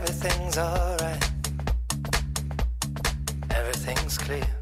Everything's alright. Everything's clear.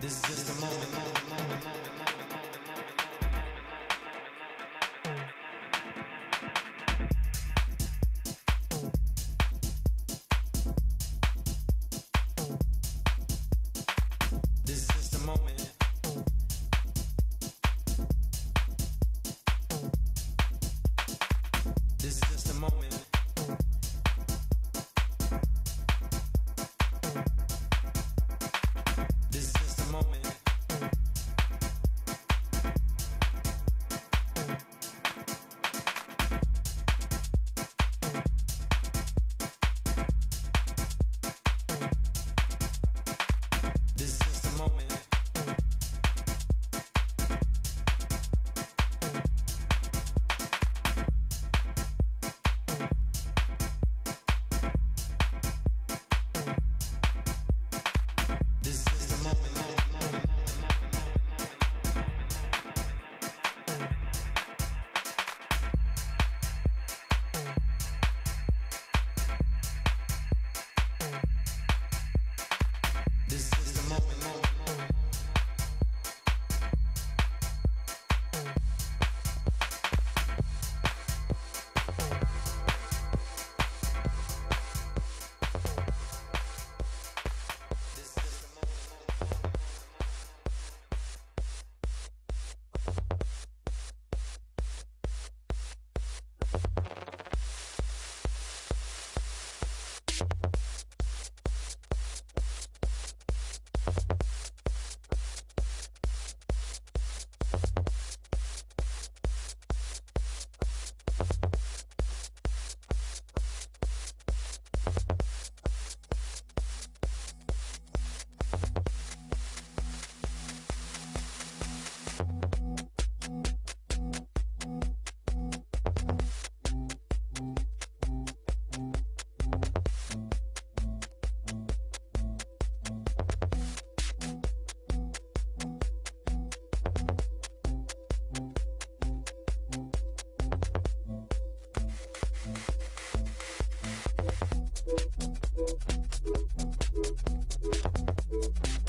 This is just a moment. Thank you.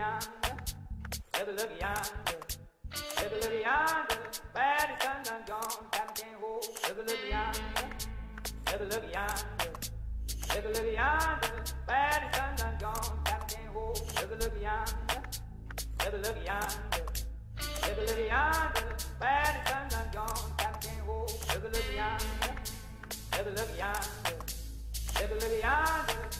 yonder, ever look yonder, ever look yonder, bad is done done gone, time can't hold, ever look yonder, ever look yonder, ever look yonder, bad is done done gone, time can't hold, ever look yonder, ever look yonder, ever look yonder, bad is done done gone, time can't hold, ever look yonder, ever look yonder, ever look yonder.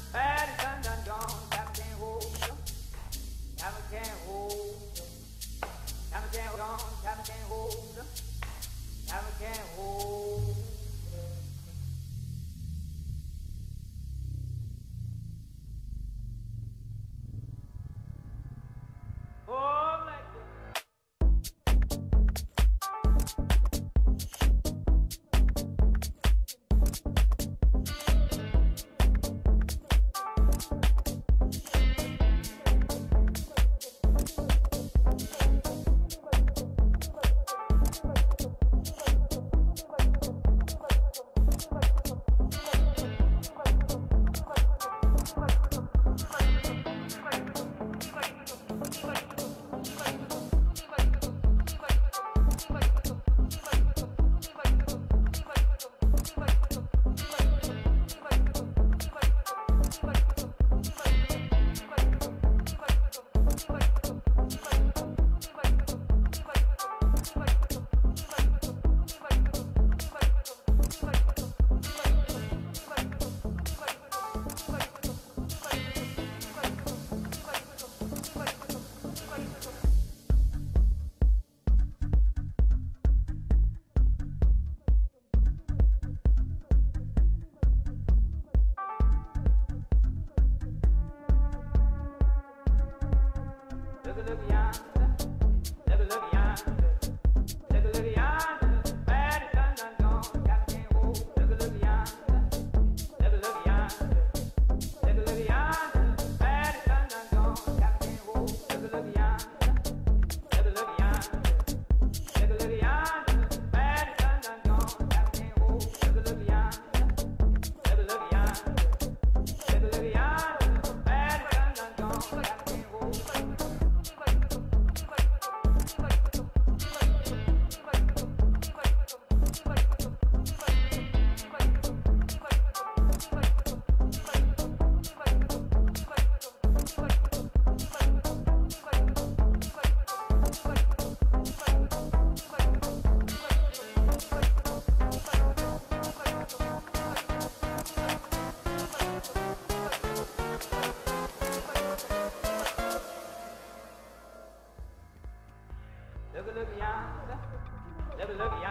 love you.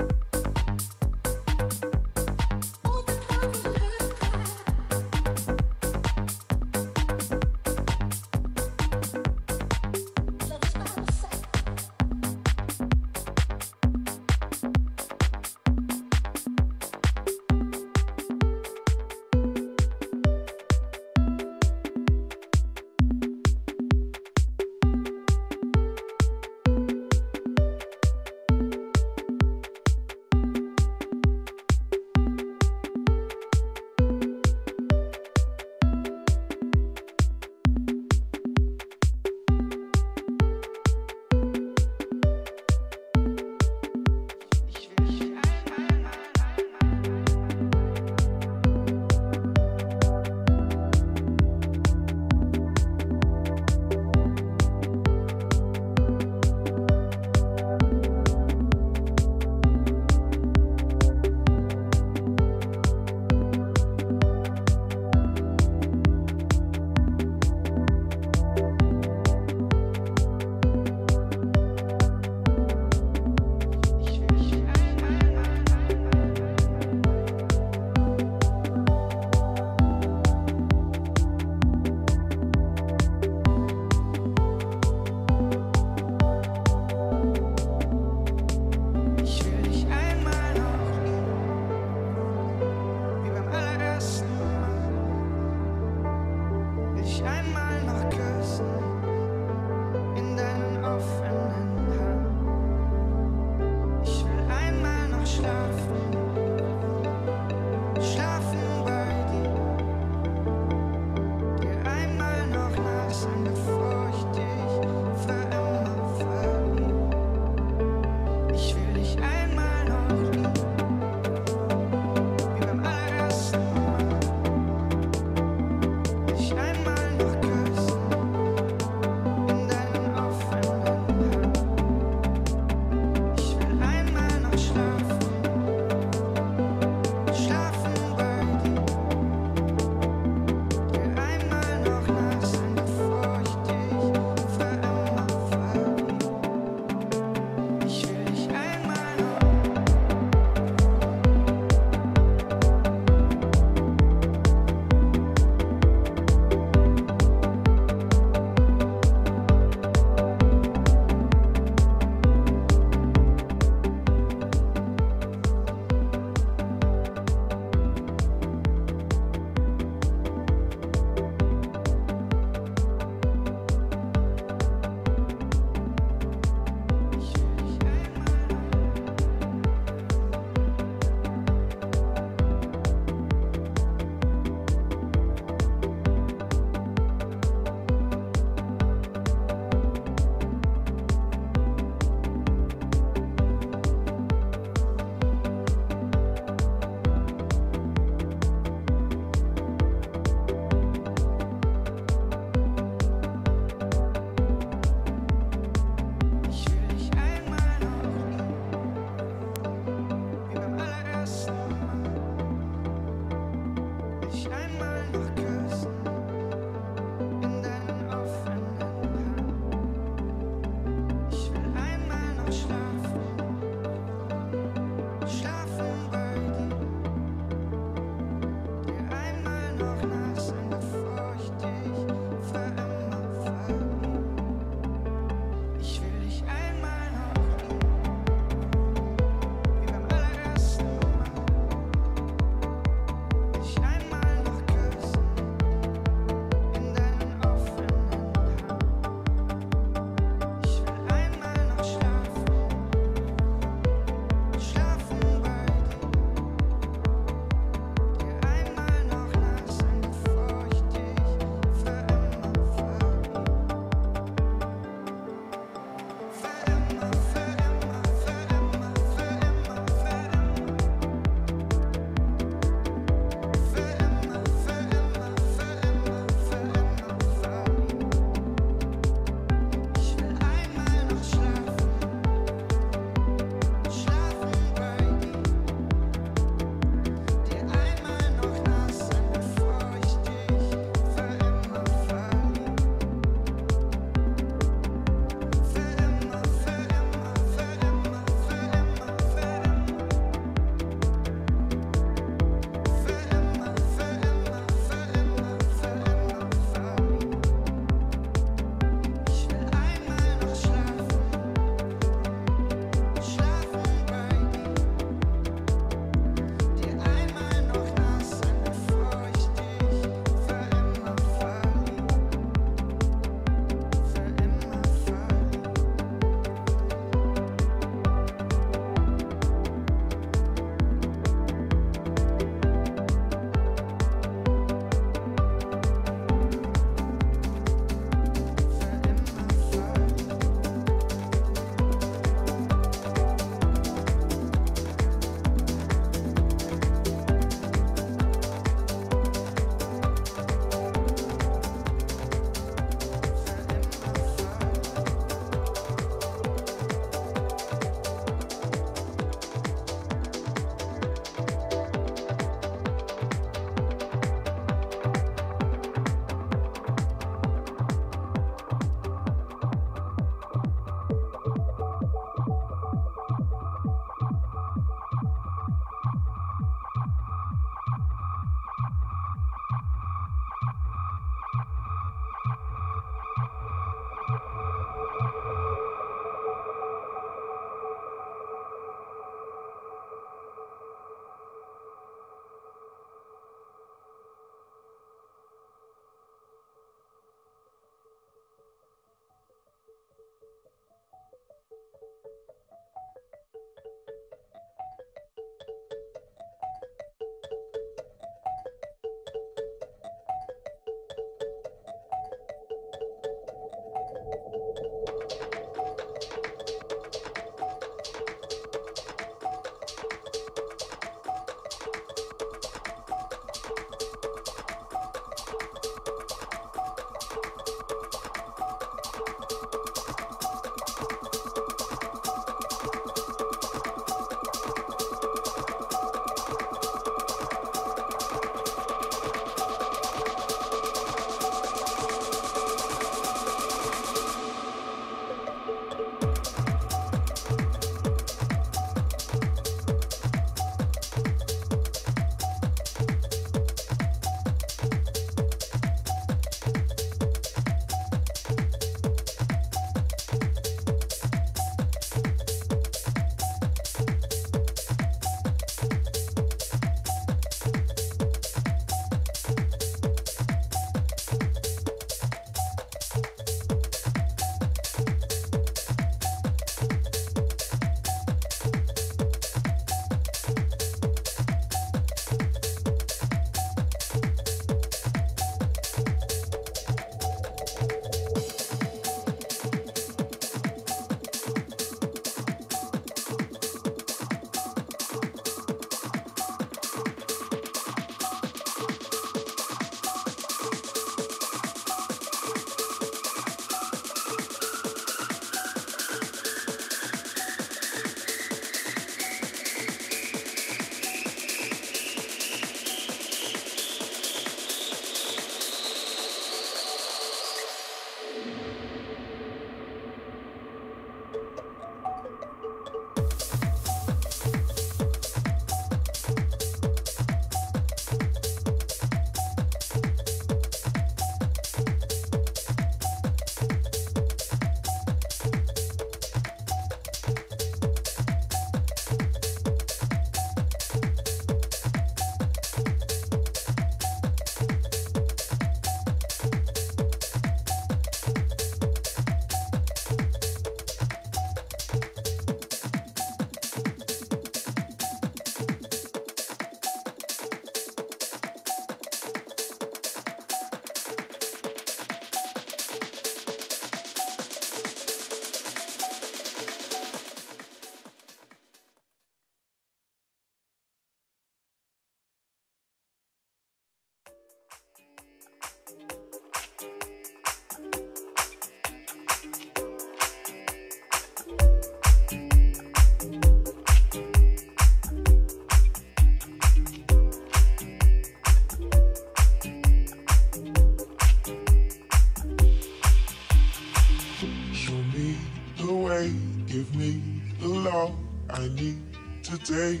give me the love I need today.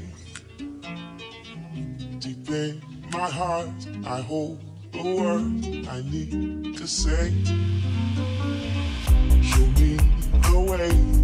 Deep in my heart, I hold the word I need to say. Show me the way.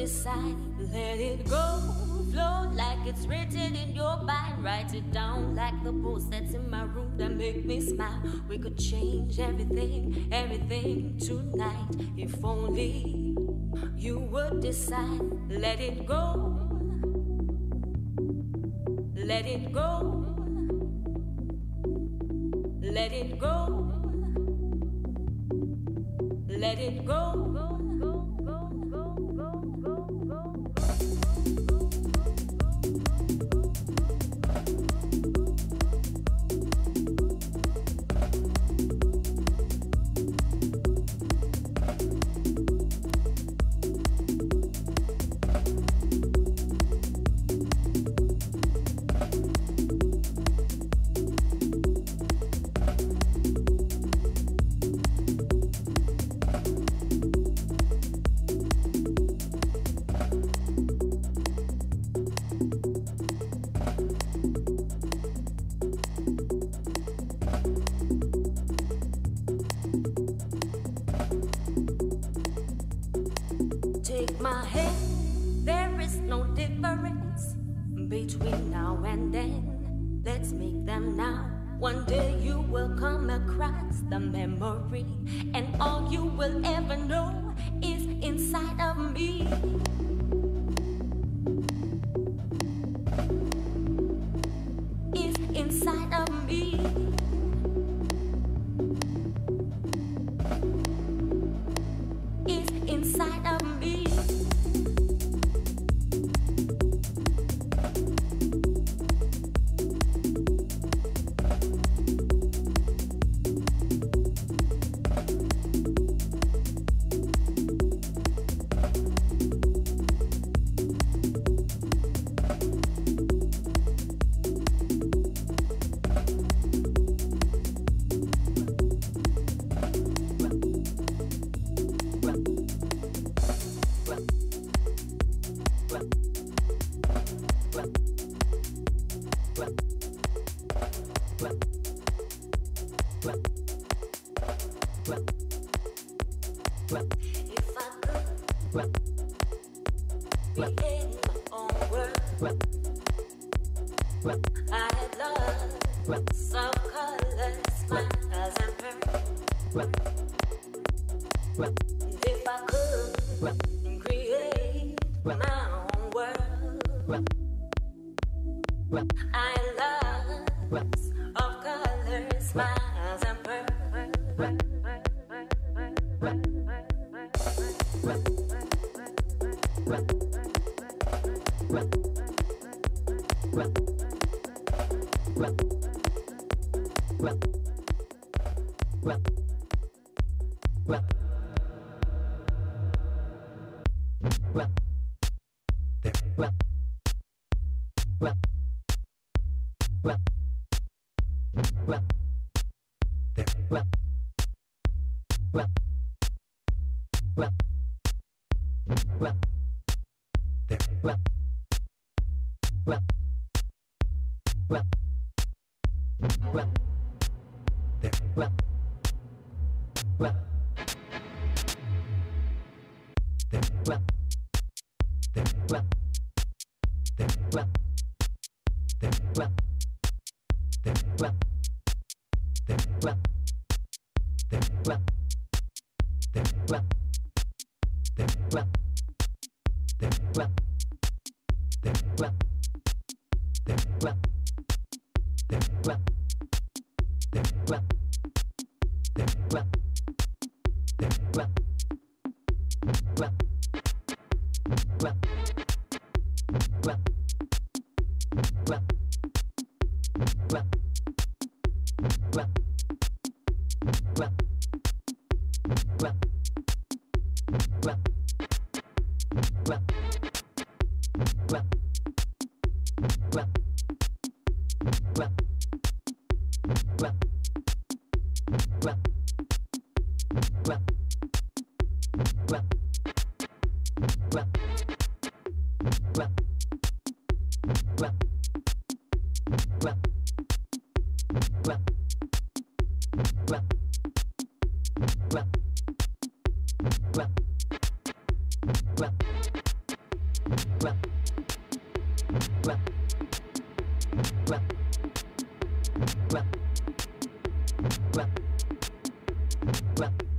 Decide, let it go. Flow like it's written in your mind. Write it down like the post that's in my room that make me smile. We could change everything, everything tonight. If only you would decide, let it go. Let it go. Let it go. Let it go. Well.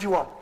What do you want?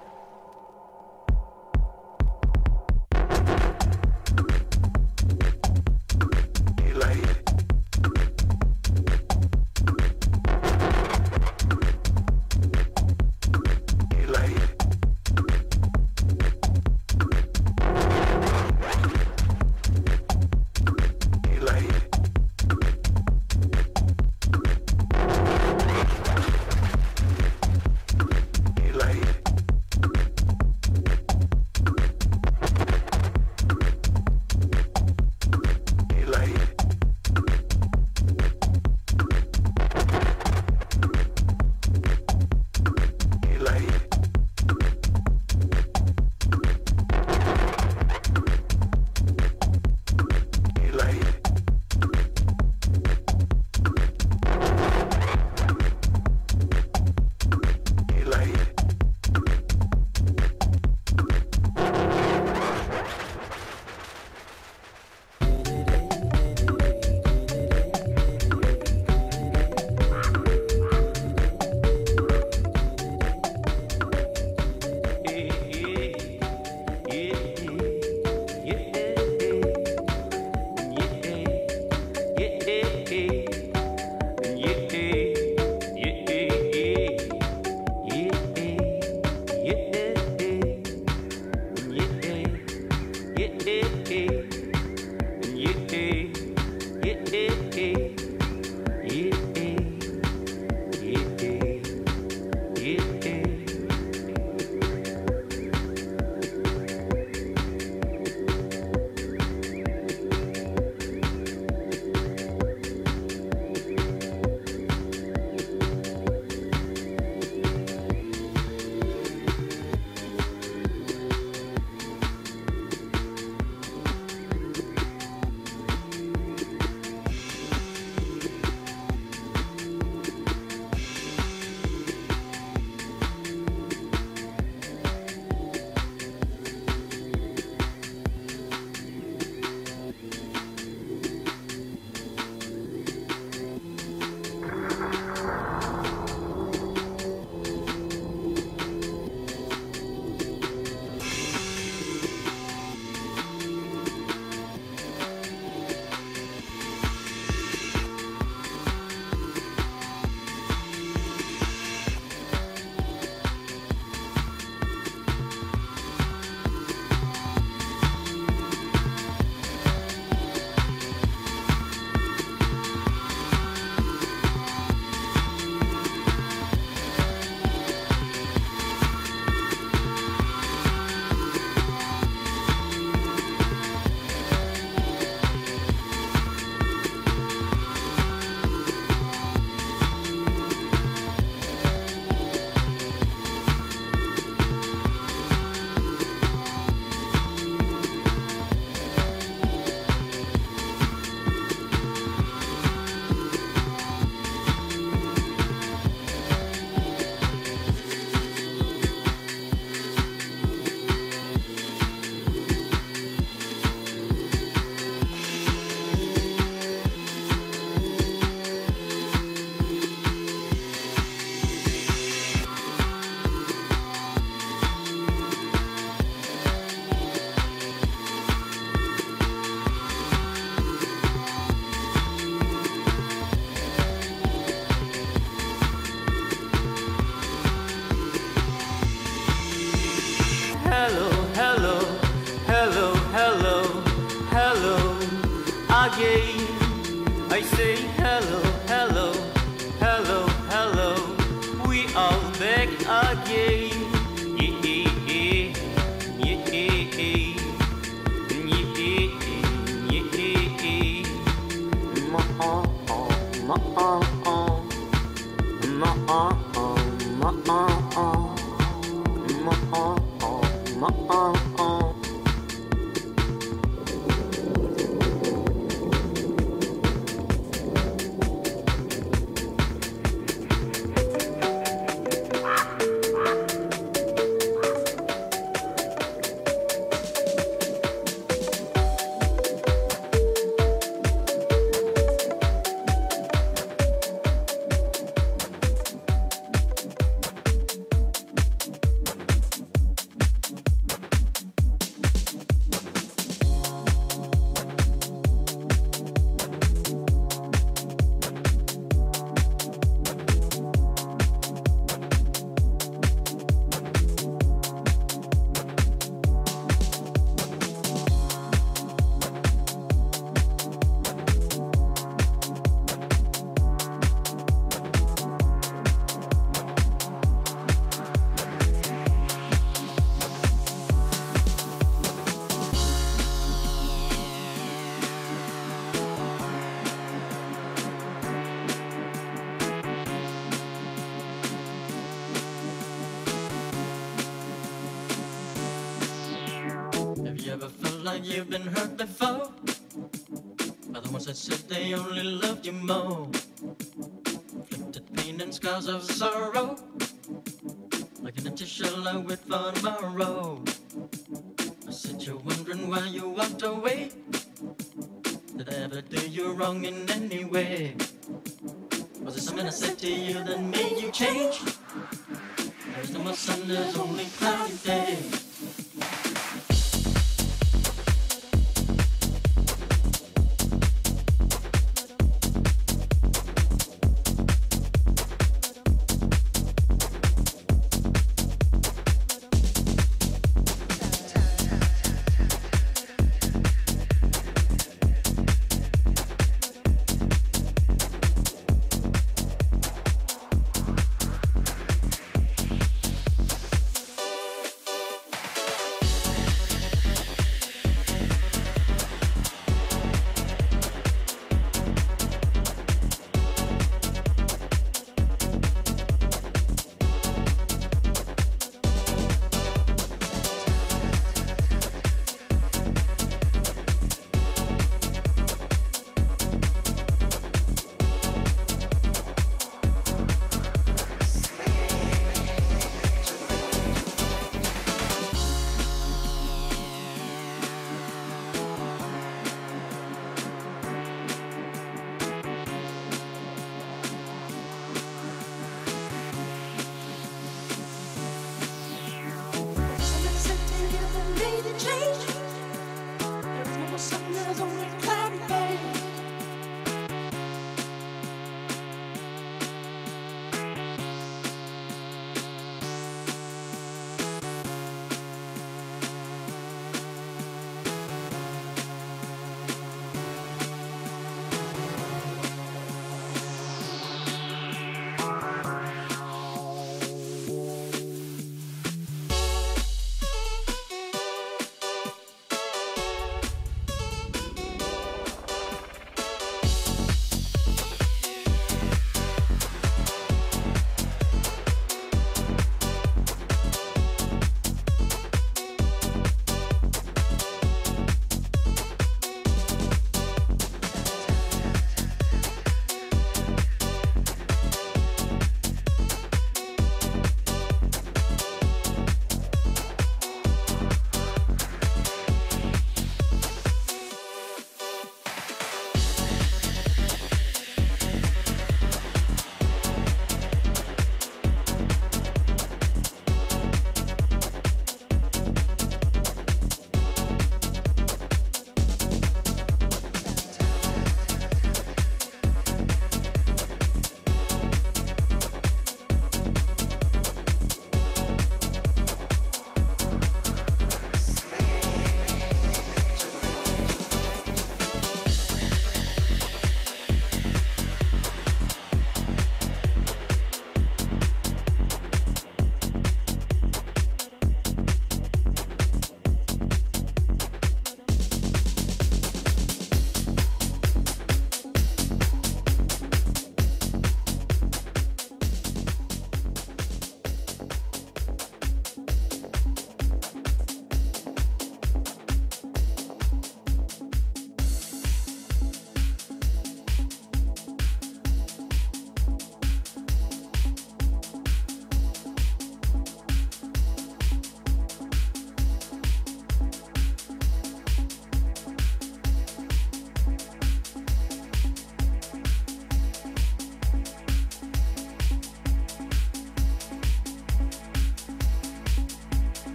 You've been hurt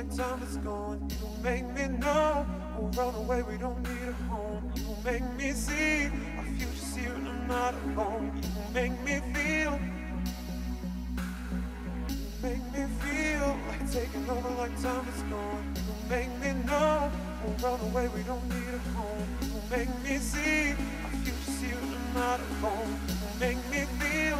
like time is gone. You make me know we'll run away, we don't need a home. You make me see our future's here and I'm not alone. You make me feel. You make me feel like taking over like time is gone. You make me know we'll run away, we don't need a home. You make me see our future's here and I'm not alone. You make me feel.